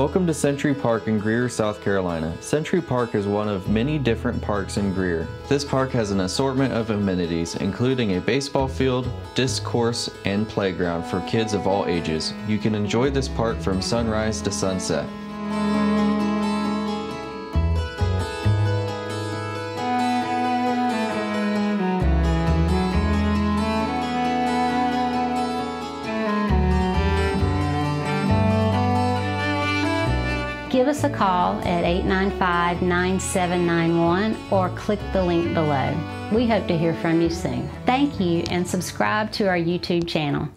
Welcome to Century Park in Greer, South Carolina. Century Park is one of many different parks in Greer. This park has an assortment of amenities, including a baseball field, disc course, and playground for kids of all ages. You can enjoy this park from sunrise to sunset. Give us a call at 895 9791 or click the link below. We hope to hear from you soon. Thank you and subscribe to our YouTube channel.